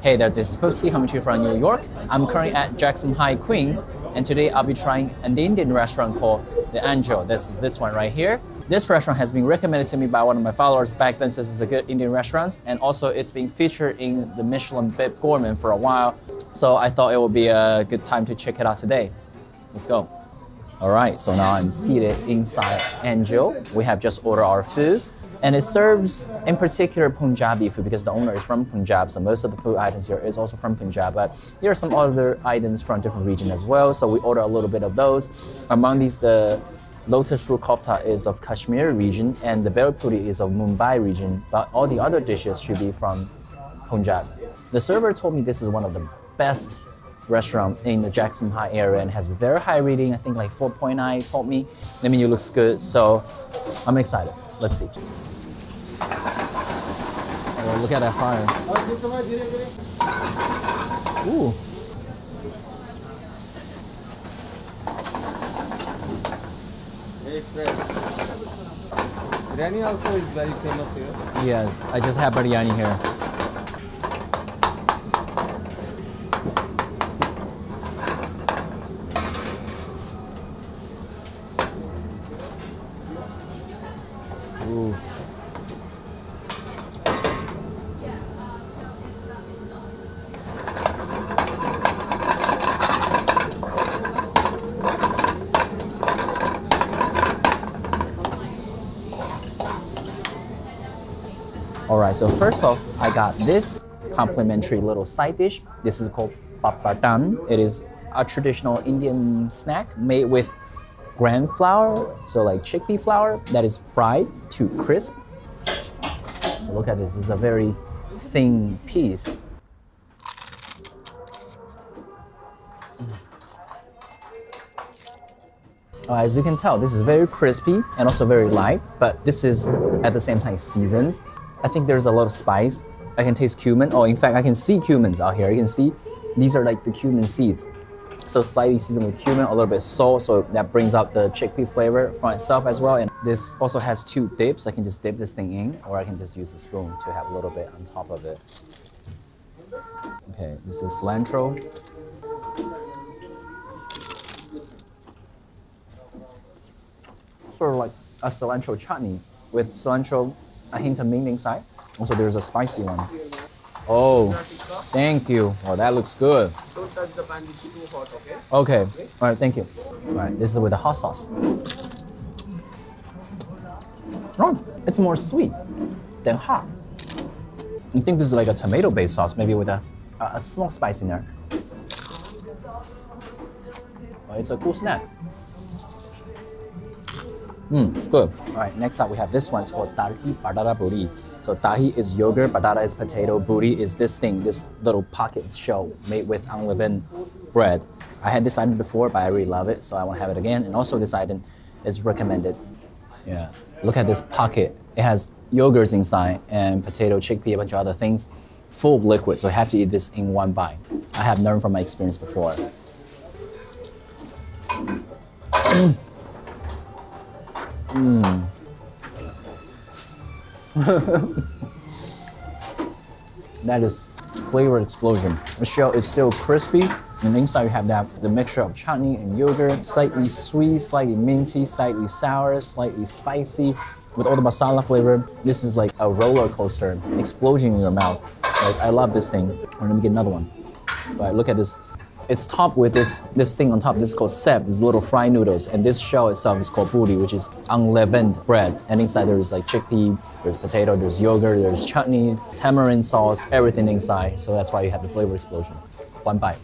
Hey there, this is Fufski coming to you from New York. I'm currently at Jackson Heights, Queens, and today I'll be trying an Indian restaurant called The Angel. This is this one right here. This restaurant has been recommended to me by one of my followers back then, so it's a good Indian restaurant, and also it's been featured in the Michelin Bib Gourmand for a while, so I thought it would be a good time to check it out today. Let's go. All right, so now I'm seated inside Angel. We have just ordered our food. And it serves, in particular, Punjabi food because the owner is from Punjab. So most of the food items here is also from Punjab. But there are some other items from different regions as well. So we order a little bit of those. Among these, the lotus root kofta is of Kashmir region, and the bhel puri is of Mumbai region. But all the other dishes should be from Punjab. The server told me this is one of the best restaurant in the Jackson Heights area and has very high rating. I think like 4.9 told me. The menu looks good, so I'm excited. Let's see. Oh, look at that fire. Ooh. Biryani also is very famous here. Yes, I just have biryani here. All right, so first off, I got this complimentary little side dish. This is called papadam. It is a traditional Indian snack made with gram flour, so like chickpea flour that is fried to crisp. So look at this, this is a very thin piece. Uh, as you can tell, this is very crispy and also very light, but this is at the same time seasoned. I think there's a lot of spice. I can taste cumin. Oh, in fact, I can see cumins out here. You can see these are like the cumin seeds. So slightly seasoned with cumin, a little bit salt, so that brings out the chickpea flavor from itself as well. And this also has two dips. I can just dip this thing in, or I can just use a spoon to have a little bit on top of it. Okay, this is cilantro. Sort of like a cilantro chutney with cilantro, a hint of mint inside. Also, there's a spicy one. Oh, thank you. Oh, that looks good. Don't touch the pan, it's too hot, okay? Okay. All right. Thank you. All right. This is with the hot sauce. Oh, it's more sweet than hot. I think this is like a tomato-based sauce, maybe with a, a, small spice in there. Oh, it's a cool snack. Mm, good. All right. Next up, we have this one. It's called Dahi Patata Puri. So dahi is yogurt, patata is potato, puri is this thing, this little pocket shell made with unleavened bread. I had this item before, but I really love it, so I want to have it again. And also, this item is recommended. Yeah, look at this pocket. It has yogurts inside and potato, chickpea, a bunch of other things, full of liquid. So I have to eat this in one bite. I have learned from my experience before. Mm. That is flavor explosion. The shell is still crispy, and inside you have that the mixture of chutney and yogurt, slightly sweet, slightly minty, slightly sour, slightly spicy, with all the masala flavor. This is like a roller coaster explosion in your mouth. Like I love this thing. Or let me get another one. Right, look at this it's topped with this this thing on top. This is called sev, these little fried noodles, and this shell itself is called puri, which is unleavened bread. And inside there is like chickpea, there's potato, there's yogurt, there's chutney, tamarind sauce, everything inside. So that's why you have the flavor explosion. One bite.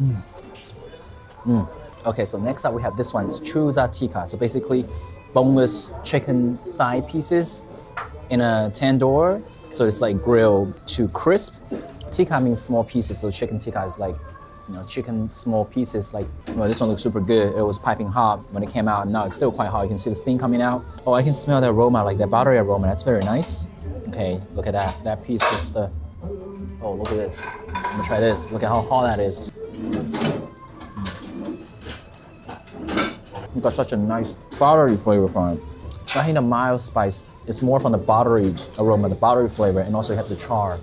Mm. Mm. Okay, so next up we have this one. It's chooza tikka. So basically, boneless chicken thigh pieces in a tandoor so it's like grilled to crisp. Tikka means small pieces, so chicken tikka is like, you know, chicken small pieces. Like, well, this one looks super good. It was piping hot when it came out, now it's still quite hot. You can see the steam coming out. Oh, I can smell the aroma, like the buttery aroma. That's very nice. Okay, look at that. That piece just. Uh, oh, look at this. Let me try this. Look at how hot that is. It's got such a nice buttery flavor from it. I hit a mild spice It's more from the buttery aroma, the buttery flavor, and also you have the char.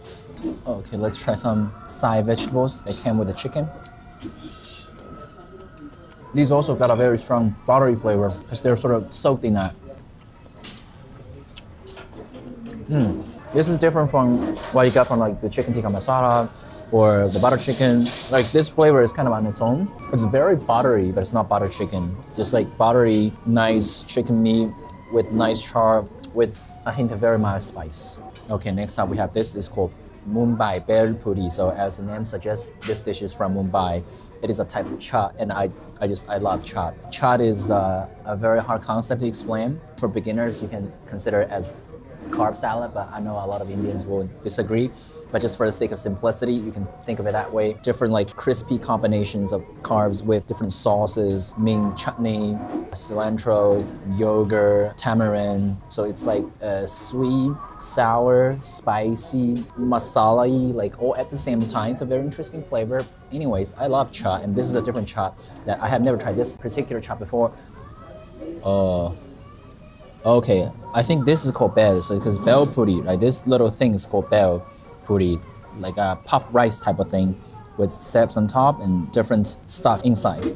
Okay, let's try some side vegetables that came with the chicken. These also got a very strong buttery flavor because they're sort of soaked in that. Mm. This is different from what you got from like the chicken tikka masala or the butter chicken. Like this flavor is kind of on its own. It's very buttery, but it's not butter chicken. Just like buttery, nice chicken meat with nice char with a hint of very mild spice. Okay, next up we have this. is called Mumbai Bhel Puri. So as the name suggests, this dish is from Mumbai. It is a type of chaat, and I, I just I love chaat. Chaat is uh, a very hard concept to explain. For beginners, you can consider it as carb salad, but I know a lot of Indians will disagree. But just for the sake of simplicity, you can think of it that way. Different like crispy combinations of carbs with different sauces, mint chutney, cilantro, yogurt, tamarind. So it's like sweet, sour, spicy, masala like all at the same time. It's a very interesting flavor. Anyways, I love chaat, and this is a different chaat that I have never tried this particular chaat before. Uh, okay, I think this is called bhel, so because bhel puri, right? This little thing is called bhel puri, like a puff rice type of thing with steps on top and different stuff inside.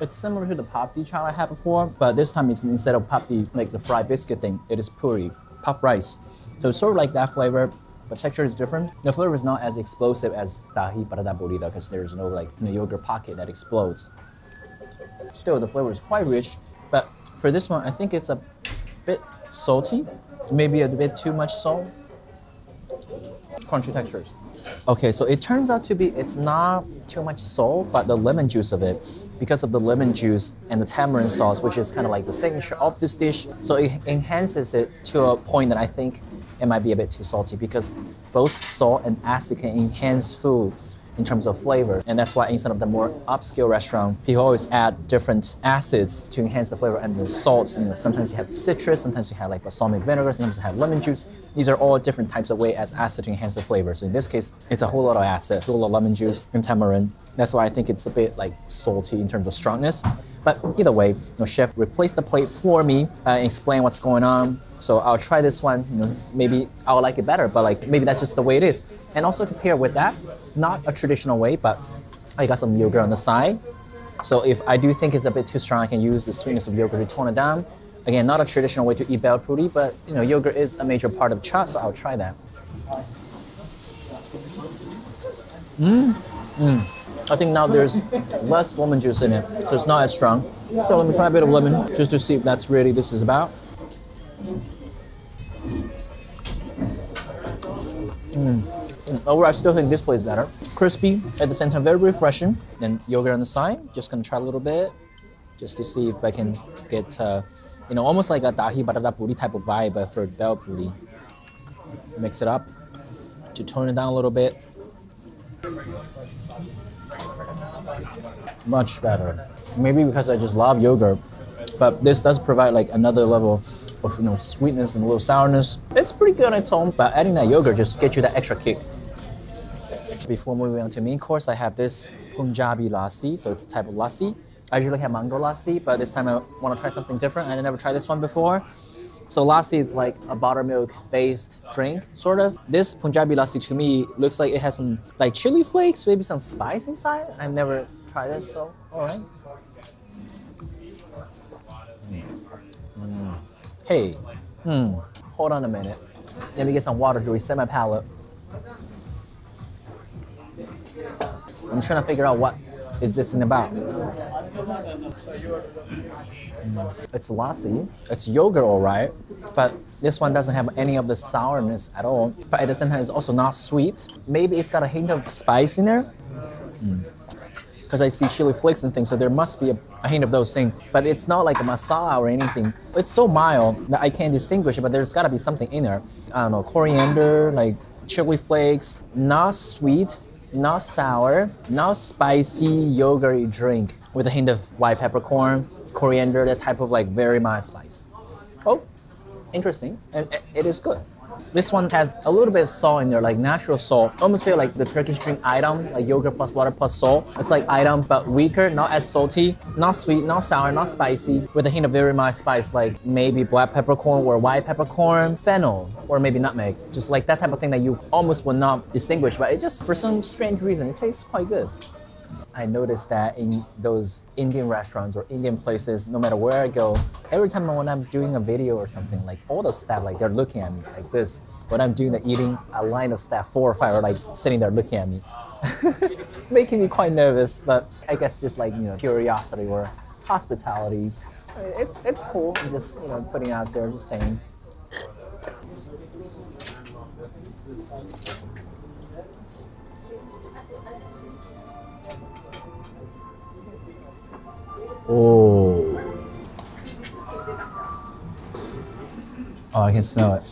It's similar to the papdi chaat I had before, but this time it's instead of papdi, like the fried biscuit thing, it is puri, puff rice. So it's sort of like that flavor, but texture is different. The flavor is not as explosive as dahi patata burrito because there's no like yogurt pocket that explodes. Still, the flavor is quite rich, but for this one, I think it's a bit salty, maybe a bit too much salt. Crunchy textures. Okay, so it turns out to be, it's not too much salt, but the lemon juice of it, because of the lemon juice and the tamarind sauce, which is kind of like the signature of this dish, so it enhances it to a point that I think it might be a bit too salty because both salt and acid can enhance food in terms of flavor. And that's why instead of the more upscale restaurant, people always add different acids to enhance the flavor and the salts. You know, sometimes you have citrus, sometimes you have like balsamic vinegar, sometimes you have lemon juice. These are all different types of way as acid to enhance the flavor. So in this case, it's a whole lot of acid, a whole lot of lemon juice and tamarind. That's why I think it's a bit like salty in terms of strongness. But either way, you know, chef replace the plate for me, uh, explain what's going on. So I'll try this one. You know, maybe I'll like it better, but like maybe that's just the way it is. And also to pair with that, not a traditional way, but I got some yogurt on the side. So if I do think it's a bit too strong, I can use the sweetness of yogurt to tone it down. Again, not a traditional way to eat bhel puri, but you know, yogurt is a major part of chaat, so I'll try that. Mmm. Mmm. I think now there's less lemon juice in it, so it's not as strong. So let me try a bit of lemon just to see if that's really this is about. Overall, I still think this place is better. Crispy, at the same time very refreshing. Then yogurt on the side, just gonna try a little bit, just to see if I can get, uh, you know, almost like a dahi patata puri type of vibe, but for bhel puri. Mix it up to tone it down a little bit. Much better. Maybe because I just love yogurt, but this does provide like another level of you know sweetness and a little sourness. It's pretty good on its own, but adding that yogurt just gets you that extra kick. Before moving on to main course, I have this Punjabi lassi, so it's a type of lassi. I usually have mango lassi, but this time I want to try something different. I never tried this one before. So lassi is like a buttermilk-based drink, sort of. This Punjabi lassi to me looks like it has some like chili flakes, maybe some spice inside. I've never tried this, so all right. Mm. Hey, hmm, hold on a minute. Let me get some water to reset my palate. I'm trying to figure out what is this thing about. Mm. It's lassi. It's yogurt, all right, but this one doesn't have any of the sourness at all. But at the same time, it's also not sweet. Maybe it's got a hint of spice in there. Because mm. I see chili flakes and things, so there must be a, a hint of those things. But it's not like a masala or anything. It's so mild that I can't distinguish it, but there's gotta be something in there. I don't know, coriander, like chili flakes, not sweet, not sour, not spicy yogurt drink with a hint of white peppercorn, coriander, that type of like very mild spice. Oh, interesting, and it is good. This one has a little bit of salt in there, like natural salt. Almost feel like the Turkish drink ayran, like yogurt plus water plus salt. It's like ayran, but weaker, not as salty, not sweet, not sour, not spicy, with a hint of very mild spice, like maybe black peppercorn or white peppercorn, fennel, or maybe nutmeg. Just like that type of thing that you almost would not distinguish, but it just, for some strange reason, it tastes quite good. I noticed that in those Indian restaurants or Indian places, no matter where I go, every time when I'm doing a video or something, like all the staff, like they're looking at me like this. When I'm doing the eating, a line of staff, four or five, are like sitting there looking at me, making me quite nervous. But I guess just like you know curiosity or hospitality, it's it's cool. I'm just you know putting out there, just saying. Oh. Oh, I can smell it.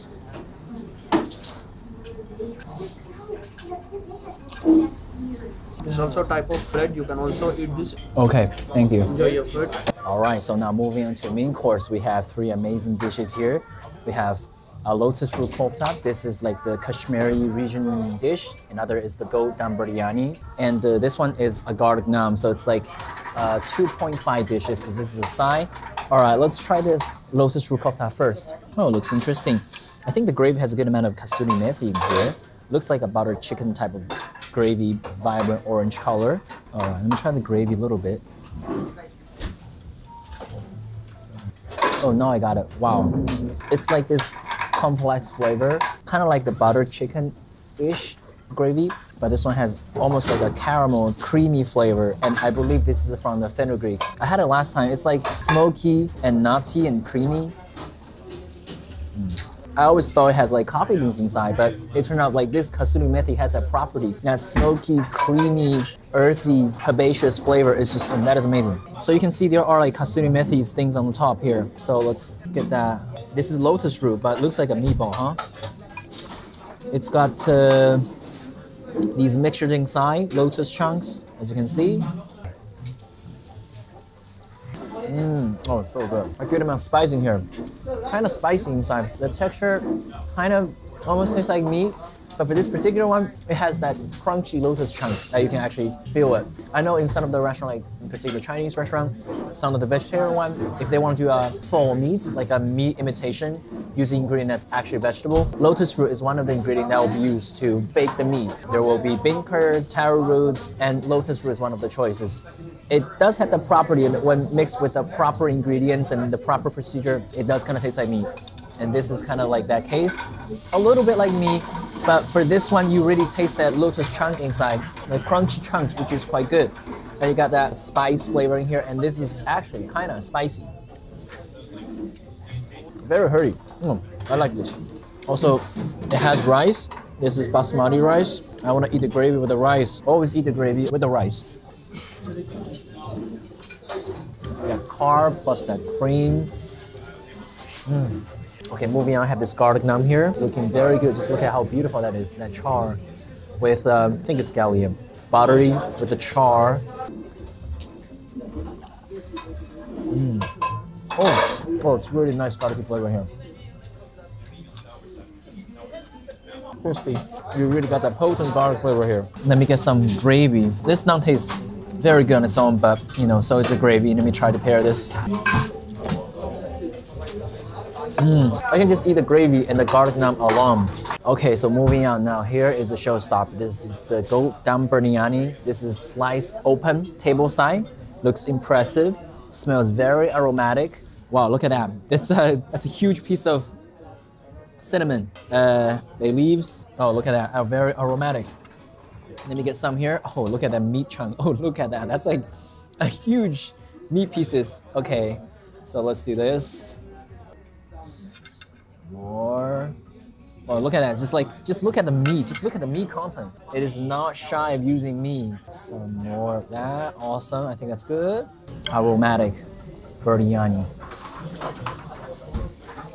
This is also a type of bread. You can also eat this. Okay, thank you. Enjoy your food. All right, so now moving on to main course, we have three amazing dishes here. We have a lotus root kofta. This is like the Kashmiri region dish. Another is the goat dum biryani, and uh, this one is a garlic naan. So it's like uh, 2.5 dishes because this is a side. All right, let's try this lotus root kofta first. Oh, looks interesting. I think the gravy has a good amount of kasuri methi in here. Looks like a butter chicken type of gravy, vibrant orange color. All right, let me try the gravy a little bit. Oh, no, I got it. Wow. It's like this complex flavor, kind of like the butter chicken-ish gravy, but this one has almost like a caramel, creamy flavor, and I believe this is from the fenugreek. I had it last time. It's like smoky and nutty and creamy. Mm. I always thought it has like coffee beans inside, but it turned out like this kasuri methi has a property that smoky, creamy, earthy, herbaceous flavor is just that is amazing. So you can see there are like kasuri methi's things on the top here. So let's get that. This is lotus root, but it looks like a meatball, huh? It's got uh, these mixtures inside, lotus chunks, as you can see. Mmm, oh, so good. A good amount of spice in here. Kind of spicy inside. The texture kind of almost tastes like meat, but for this particular one, it has that crunchy lotus chunk that you can actually feel it. I know in some of the restaurant, like particular Chinese restaurant, some of the vegetarian ones, if they want to do a full meat, like a meat imitation, using ingredient that's actually vegetable, lotus root is one of the ingredients that will be used to fake the meat. There will be bean curds, taro roots, and lotus root is one of the choices. It does have the property when mixed with the proper ingredients and the proper procedure, it does kind of taste like meat. And this is kind of like that case. A little bit like meat, but for this one, you really taste that lotus chunk inside, the crunchy chunks, which is quite good. Then you got that spice flavor in here, and this is actually kind of spicy. Very hearty. Mm, I like this. Also, it has rice. This is basmati rice. I want to eat the gravy with the rice. Always eat the gravy with the rice. That carb plus that cream. Mm. Okay, moving on, I have this garlic naan here, looking very good. Just look at how beautiful that is, that char with, um, I think it's scallion. Buttery with the char. Mm. Oh, oh, it's really nice garlicky flavor here. Crispy. You really got that potent garlic flavor here. Let me get some gravy. This naan tastes very good on its own, but you know, so is the gravy. Let me try to pair this. Mm, I can just eat the gravy and the garlic naan alone. Okay, so moving on now. Here is the showstopper. This is the goat dum biryani. This is sliced open table side. Looks impressive. Smells very aromatic. Wow, look at that. That's a that's a huge piece of cinnamon. Uh, bay leaves. Oh, look at that. Are very aromatic. Let me get some here. Oh, look at that meat chunk. Oh, look at that. That's like a huge meat pieces. Okay, so let's do this. More. Oh, look at that. Just like, just look at the meat. Just look at the meat content. It is not shy of using meat. Some more of that. Awesome. I think that's good. Aromatic biryani.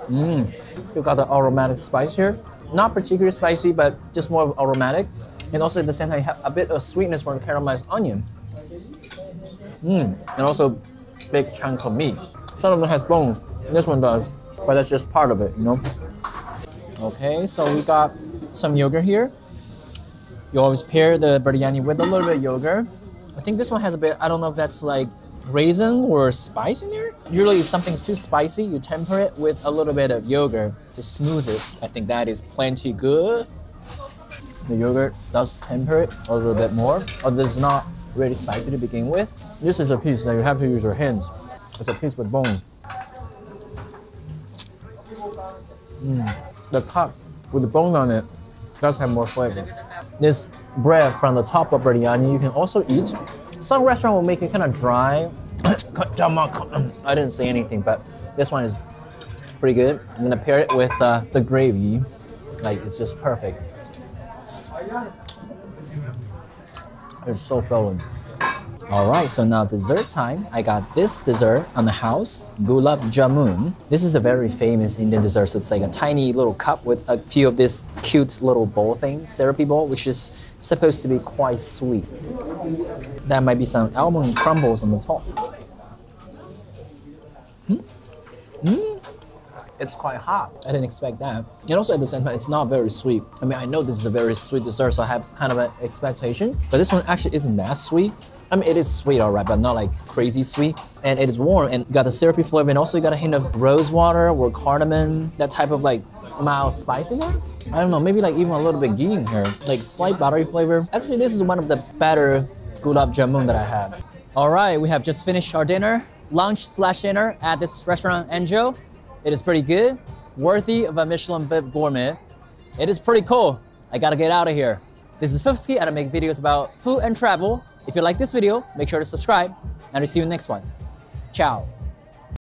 Mmm. You got the aromatic spice here. Not particularly spicy, but just more aromatic. And also at the same time, you have a bit of sweetness from the caramelized onion. Mmm. And also big chunk of meat. Some of them has bones. This one does, but that's just part of it, you know? Okay, so we got some yogurt here. You always pair the biryani with a little bit of yogurt. I think this one has a bit, I don't know if that's like raisin or spice in there. Usually if something's too spicy, you temper it with a little bit of yogurt to smooth it. I think that is plenty good. The yogurt does temper it a little bit more, although it's not really spicy to begin with. This is a piece that you have to use your hands. It's a piece with bones. Mm. The cut with the bone on it does have more flavor. This bread from the top of biryani you can also eat. Some restaurant will make it kind of dry. I didn't say anything, but this one is pretty good. I'm gonna pair it with uh, the gravy. Like it's just perfect. It's so filling. All right, so now dessert time. I got this dessert on the house, gulab jamun. This is a very famous Indian dessert. So it's like a tiny little cup with a few of this cute little bowl thing, syrupy bowl, which is supposed to be quite sweet. There might be some almond crumbles on the top. Hmm? Hmm? It's quite hot. I didn't expect that. And also at the same time, it's not very sweet. I mean, I know this is a very sweet dessert, so I have kind of an expectation. But this one actually isn't that sweet. I mean, it is sweet, all right, but not like crazy sweet. And it is warm and got the syrupy flavor, and also you got a hint of rose water or cardamom, that type of like mild spice in there. I don't know, maybe like even a little bit ghee in here, like slight buttery flavor. Actually, this is one of the better gulab jamun that I had. All right, we have just finished our dinner, lunch slash dinner at this restaurant, Angel. It is pretty good, worthy of a Michelin Bib Gourmand. It is pretty cool. I gotta get out of here. This is Fufski and I make videos about food and travel. If you like this video, make sure to subscribe and I'll see you in the next one. Ciao.